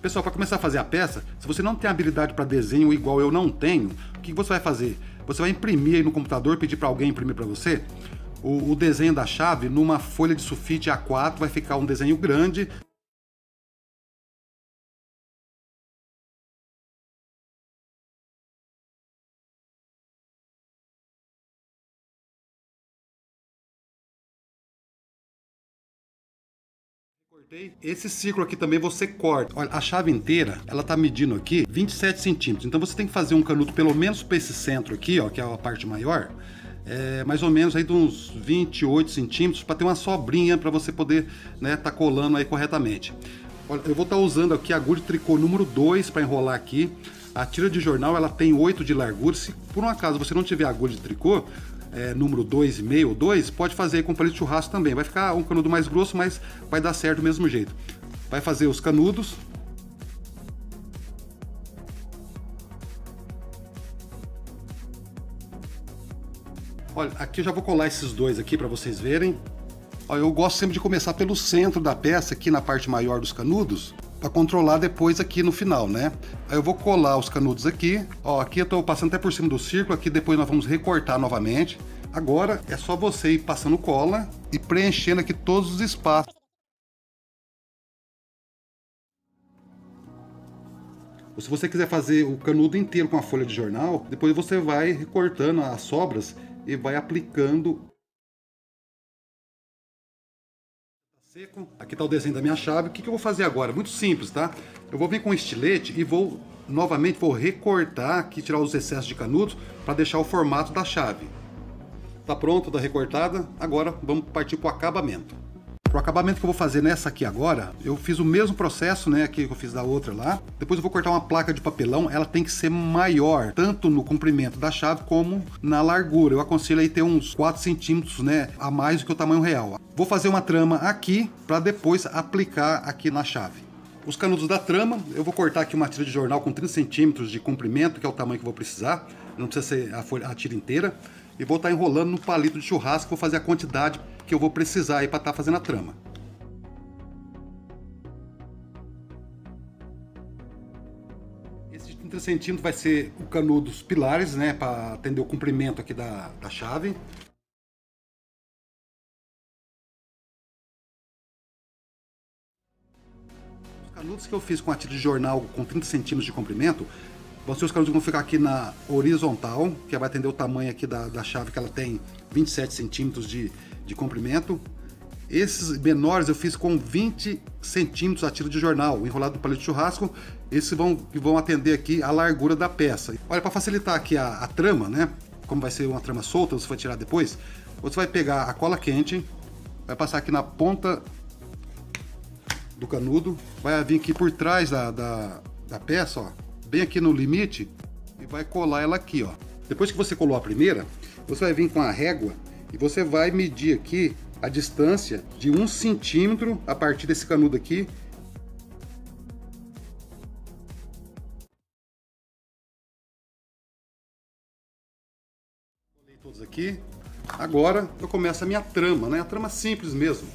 Pessoal, para começar a fazer a peça, se você não tem habilidade para desenho igual eu não tenho, o que você vai fazer? Você vai imprimir aí no computador, pedir para alguém imprimir para você o, o, desenho da chave numa folha de sulfite A4, vai ficar um desenho grande. Esse círculo aqui também você corta. Olha, a chave inteira, ela tá medindo aqui 27 centímetros. Então você tem que fazer um canudo pelo menos para esse centro aqui, ó, que é a parte maior. É, mais ou menos aí de uns 28 centímetros para ter uma sobrinha para você poder né, tá colando aí corretamente. Olha, eu vou estar tá usando aqui a agulha de tricô número 2 para enrolar aqui. A tira de jornal ela tem 8 de largura. Se por um acaso você não tiver agulha de tricô, é, número 2,5 ou 2, pode fazer com palito de churrasco também. Vai ficar um canudo mais grosso, mas vai dar certo do mesmo jeito. Vai fazer os canudos. Olha, aqui eu já vou colar esses dois aqui para vocês verem. Olha, eu gosto sempre de começar pelo centro da peça, aqui na parte maior dos canudos para controlar depois aqui no final, né? Aí eu vou colar os canudos aqui. Ó, aqui eu tô passando até por cima do círculo, aqui depois nós vamos recortar novamente. Agora é só você ir passando cola e preenchendo aqui todos os espaços. Ou se você quiser fazer o canudo inteiro com a folha de jornal, depois você vai recortando as sobras e vai aplicando seco. Aqui está o desenho da minha chave. O que, que eu vou fazer agora? Muito simples, tá? Eu vou vir com um estilete e vou, novamente, vou recortar aqui, tirar os excessos de canudos para deixar o formato da chave. Tá pronto, tá recortada. Agora vamos partir para o acabamento. Para o acabamento que eu vou fazer nessa aqui agora, eu fiz o mesmo processo, né, que eu fiz da outra lá. Depois eu vou cortar uma placa de papelão, ela tem que ser maior, tanto no comprimento da chave como na largura. Eu aconselho aí ter uns 4 centímetros, né, a mais do que o tamanho real. Vou fazer uma trama aqui para depois aplicar aqui na chave. Os canudos da trama, eu vou cortar aqui uma tira de jornal com 30 centímetros de comprimento, que é o tamanho que eu vou precisar. Não precisa ser a, folha, a tira inteira. E vou estar tá enrolando no palito de churrasco, vou fazer a quantidade que eu vou precisar aí para estar tá fazendo a trama. Esse 30 centímetros vai ser o canudo dos pilares, né, para atender o comprimento aqui da, da chave. Os canudos que eu fiz com a tira de jornal com 30 centímetros de comprimento, os canudos vão ficar aqui na horizontal, que vai atender o tamanho aqui da, da chave, que ela tem 27 centímetros de, de comprimento. Esses menores eu fiz com 20 centímetros a tiro de jornal, enrolado no palito de churrasco. Esses vão, vão atender aqui a largura da peça. Olha, para facilitar aqui a, a, trama, né? Como vai ser uma trama solta, você vai tirar depois. Você vai pegar a cola quente, vai passar aqui na ponta do canudo, vai vir aqui por trás da, da, da peça, ó, bem aqui no limite, e vai colar ela aqui, ó. Depois que você colou a primeira, você vai vir com a régua e você vai medir aqui a distância de um centímetro a partir desse canudo aqui. todos aqui. Agora eu começo a minha trama, né? A trama simples mesmo.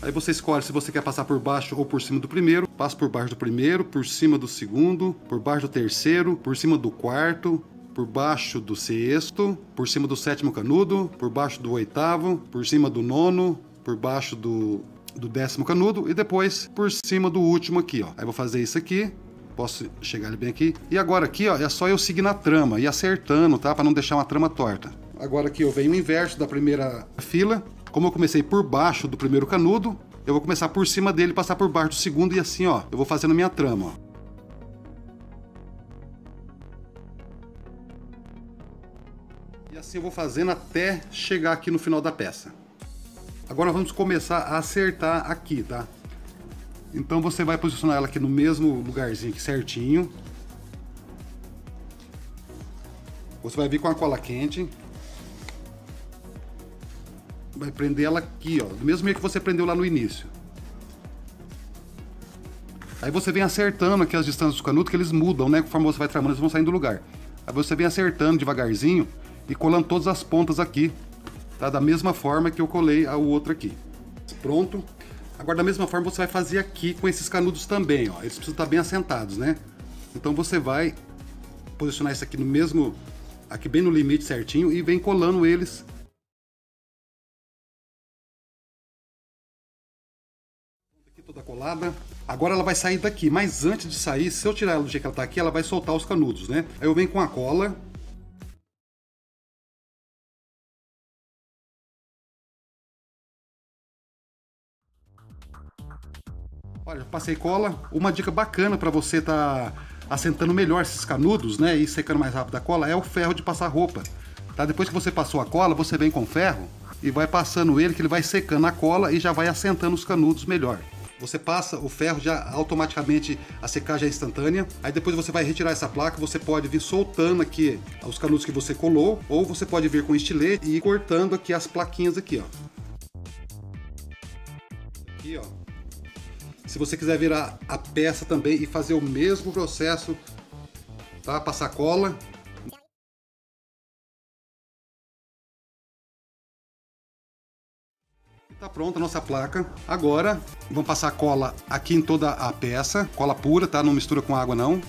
Aí você escolhe se você quer passar por baixo ou por cima do primeiro. Passa por baixo do primeiro, por cima do segundo, por baixo do terceiro, por cima do quarto, por baixo do sexto, por cima do sétimo canudo, por baixo do oitavo, por cima do nono, por baixo do, do décimo canudo e depois por cima do último aqui, ó. Aí vou fazer isso aqui, posso chegar bem aqui. E agora aqui, ó, é só eu seguir na trama e acertando, tá? Para não deixar uma trama torta. Agora aqui eu venho o inverso da primeira fila. Como eu comecei por baixo do primeiro canudo, eu vou começar por cima dele, passar por baixo do segundo e assim, ó, eu vou fazendo minha trama, ó. assim eu vou fazendo até chegar aqui no final da peça. Agora vamos começar a acertar aqui, tá? Então você vai posicionar ela aqui no mesmo lugarzinho aqui certinho. Você vai vir com a cola quente. Vai prender ela aqui, ó, do mesmo jeito que você prendeu lá no início. Aí você vem acertando aqui as distâncias dos canudos, que eles mudam, né? Conforme você vai tramando, eles vão saindo do lugar. Aí você vem acertando devagarzinho e colando todas as pontas aqui, tá? Da mesma forma que eu colei o outro aqui. Pronto. Agora, da mesma forma, você vai fazer aqui com esses canudos também, ó. Eles precisam estar bem assentados, né? Então você vai posicionar isso aqui no mesmo, aqui bem no limite certinho e vem colando eles. Colada. Agora ela vai sair daqui, mas antes de sair, se eu tirar ela do jeito que ela tá aqui, ela vai soltar os canudos, né? Aí eu venho com a cola, Olha, passei cola. Uma dica bacana para você tá assentando melhor esses canudos, né, e secando mais rápido a cola, é o ferro de passar roupa. Tá? Depois que você passou a cola, você vem com o ferro e vai passando ele, que ele vai secando a cola e já vai assentando os canudos melhor. Você passa o ferro já automaticamente a secagem é instantânea. Aí depois você vai retirar essa placa, você pode vir soltando aqui os canudos que você colou, ou você pode vir com estilete e ir cortando aqui as plaquinhas aqui, ó. Aqui, ó. Se você quiser virar a peça também e fazer o mesmo processo, tá? Passar cola. Tá pronta a nossa placa. Agora, vamos passar cola aqui em toda a peça. Cola pura, tá? Não mistura com água, não.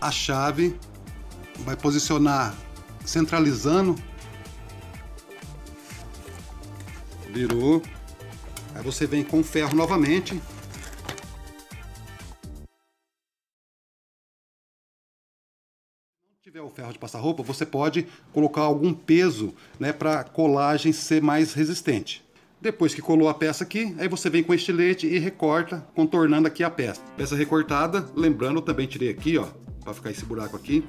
A chave vai posicionar centralizando Virou. Aí você vem com o ferro novamente. Ferro de passar roupa, você pode colocar algum peso né, para a colagem ser mais resistente. Depois que colou a peça aqui, aí você vem com estilete e recorta, contornando aqui a peça. Peça recortada, lembrando, eu também tirei aqui, ó, para ficar esse buraco aqui.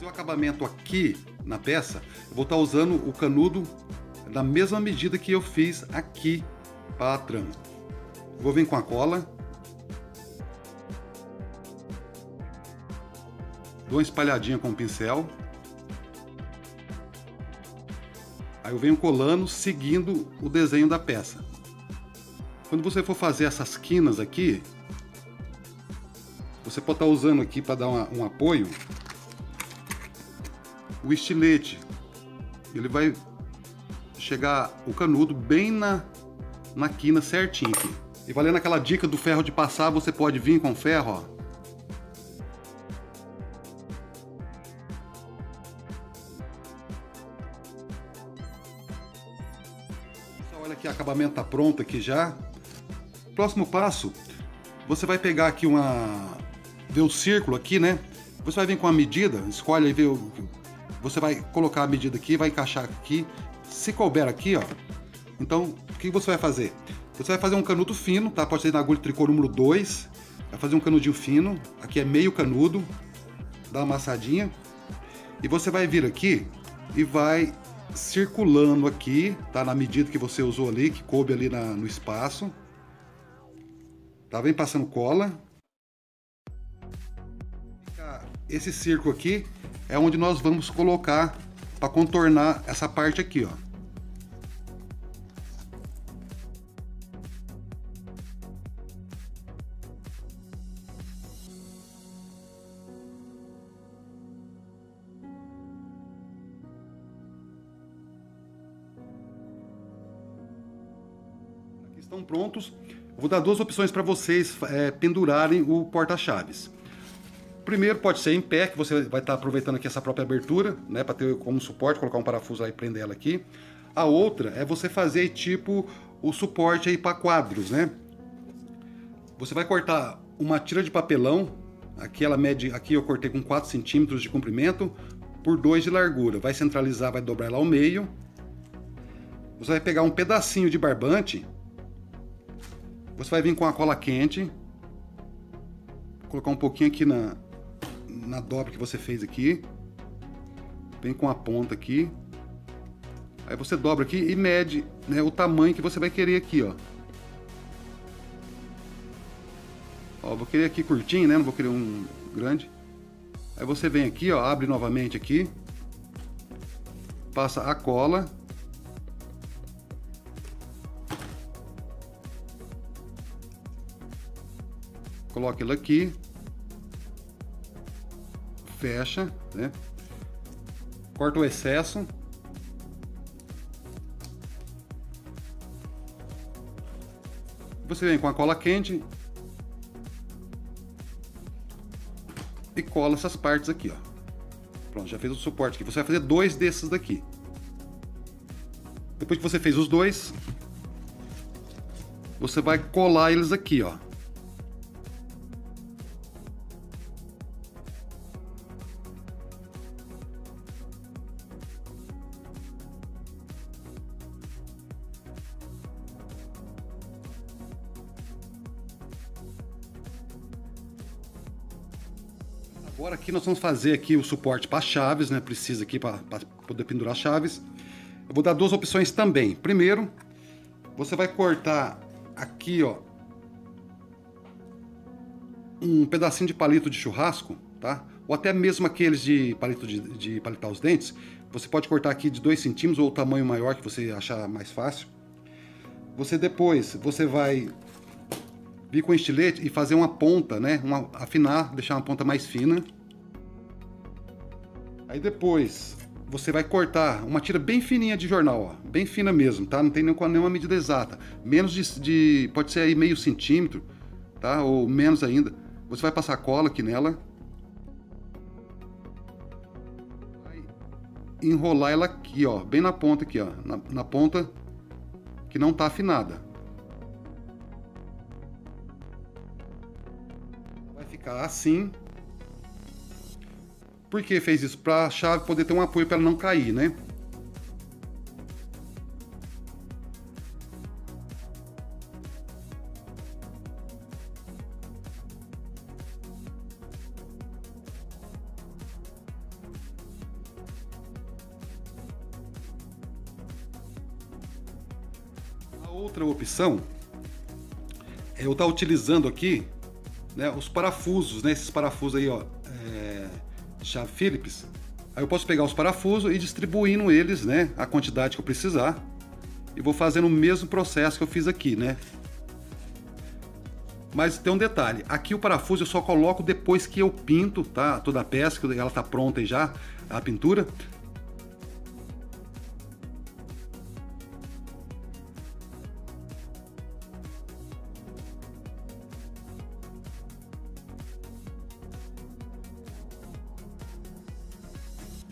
o acabamento aqui na peça, eu vou estar usando o canudo da mesma medida que eu fiz aqui para a trama. Vou vir com a cola. Dou uma espalhadinha com o pincel. Aí eu venho colando, seguindo o desenho da peça. Quando você for fazer essas quinas aqui, você pode estar usando aqui para dar uma, um apoio o estilete. Ele vai chegar o canudo bem na, na quina certinho aqui. E valendo aquela dica do ferro de passar, você pode vir com ferro, ó. Olha o acabamento tá pronto aqui já. Próximo passo, você vai pegar aqui uma... ver o círculo aqui, né? Você vai vir com a medida, escolhe aí, ver o você vai colocar a medida aqui, vai encaixar aqui. Se couber aqui, ó, então o que você vai fazer? Você vai fazer um canudo fino, tá? Pode ser na agulha tricô número 2. Vai fazer um canudinho fino. Aqui é meio canudo. Dá uma amassadinha. E você vai vir aqui e vai circulando aqui, tá? Na medida que você usou ali, que coube ali na, no espaço. Tá? Vem passando cola. Esse círculo aqui é onde nós vamos colocar para contornar essa parte aqui, ó. Aqui estão prontos. vou dar duas opções para vocês é, pendurarem o porta-chaves. Primeiro pode ser em pé, que você vai estar aproveitando aqui essa própria abertura, né, para ter como suporte, colocar um parafuso lá e prender ela aqui. A outra é você fazer tipo o suporte aí para quadros, né? Você vai cortar uma tira de papelão, aqui ela mede, aqui eu cortei com 4 centímetros de comprimento por 2 de largura. Vai centralizar, vai dobrar ela ao meio. Você vai pegar um pedacinho de barbante, você vai vir com a cola quente, colocar um pouquinho aqui na, na dobra que você fez aqui. Vem com a ponta aqui. Aí você dobra aqui e mede né, o tamanho que você vai querer aqui, ó. Ó, vou querer aqui curtinho, né? Não vou querer um grande. Aí você vem aqui, ó, abre novamente aqui. Passa a cola. coloca ele aqui, fecha, né? Corta o excesso. Você vem com a cola quente e cola essas partes aqui, ó. Pronto, já fez o suporte aqui. Você vai fazer dois desses daqui. Depois que você fez os dois, você vai colar eles aqui, ó. Agora aqui nós vamos fazer aqui o suporte para chaves, né? Precisa aqui para poder pendurar chaves. Eu vou dar duas opções também. Primeiro, você vai cortar aqui, ó, um pedacinho de palito de churrasco, tá? Ou até mesmo aqueles de palito de, de palitar os dentes. Você pode cortar aqui de 2 centímetros ou o tamanho maior que você achar mais fácil. Você depois, você vai vir com estilete e fazer uma ponta, né? Uma, afinar, deixar uma ponta mais fina. Aí depois você vai cortar uma tira bem fininha de jornal, ó, bem fina mesmo, tá? Não tem nenhuma medida exata. Menos de, de, pode ser aí meio centímetro, tá? Ou menos ainda. Você vai passar cola aqui nela. Vai enrolar ela aqui, ó, bem na ponta aqui, ó, na, na ponta que não tá afinada. Ficar assim. Por que fez isso? Para a chave poder ter um apoio para não cair, né? A outra opção é eu estar tá utilizando aqui né, os parafusos, né, esses parafusos aí, ó, é, chave Phillips. Aí eu posso pegar os parafusos e distribuindo eles, né, a quantidade que eu precisar. E vou fazendo o mesmo processo que eu fiz aqui, né. Mas tem um detalhe, aqui o parafuso eu só coloco depois que eu pinto, tá? Toda a peça, que ela tá pronta já, a pintura.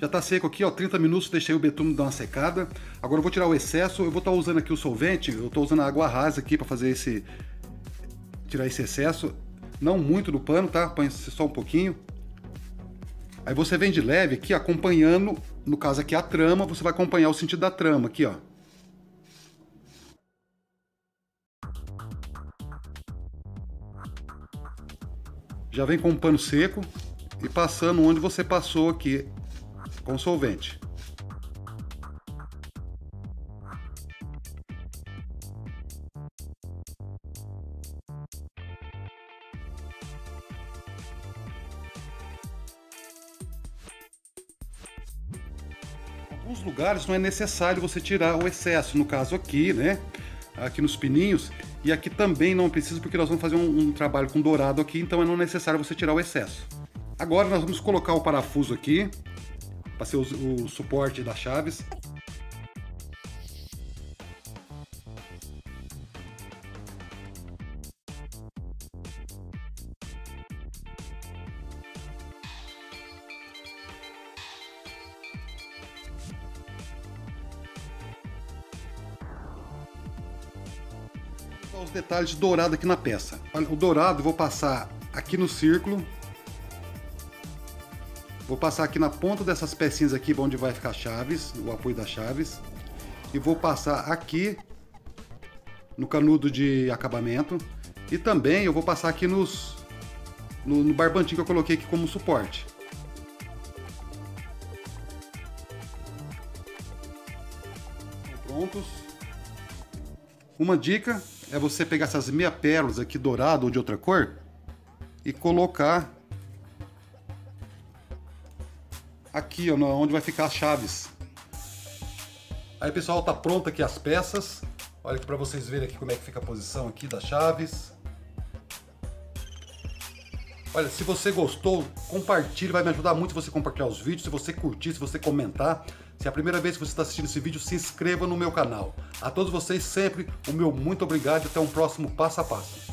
Já está seco aqui, ó, 30 minutos, deixei o betume dar uma secada. Agora eu vou tirar o excesso, eu vou estar tá usando aqui o solvente, eu estou usando a água rasa aqui para fazer esse... tirar esse excesso. Não muito do pano, tá? Põe só um pouquinho. Aí você vem de leve aqui, acompanhando, no caso aqui a trama, você vai acompanhar o sentido da trama aqui, ó. Já vem com um pano seco e passando onde você passou aqui com solvente. Em alguns lugares não é necessário você tirar o excesso, no caso aqui, né? Aqui nos pininhos, e aqui também não precisa porque nós vamos fazer um, um trabalho com dourado aqui, então é não necessário você tirar o excesso. Agora nós vamos colocar o parafuso aqui, para ser o, o suporte das chaves. os detalhes de dourado aqui na peça. O dourado eu vou passar aqui no círculo Vou passar aqui na ponta dessas pecinhas aqui, onde vai ficar chaves, o apoio das chaves. E vou passar aqui no canudo de acabamento. E também eu vou passar aqui nos, no, no barbantinho que eu coloquei aqui como suporte. Prontos. Uma dica é você pegar essas meia pérolas aqui dourado ou de outra cor e colocar aqui, ó, onde vai ficar as chaves. Aí, pessoal, tá pronto aqui as peças. Olha aqui para vocês verem aqui como é que fica a posição aqui das chaves. Olha, se você gostou, compartilhe, vai me ajudar muito se você compartilhar os vídeos, se você curtir, se você comentar. Se é a primeira vez que você está assistindo esse vídeo, se inscreva no meu canal. A todos vocês sempre, o meu muito obrigado e até um próximo Passo a Passo.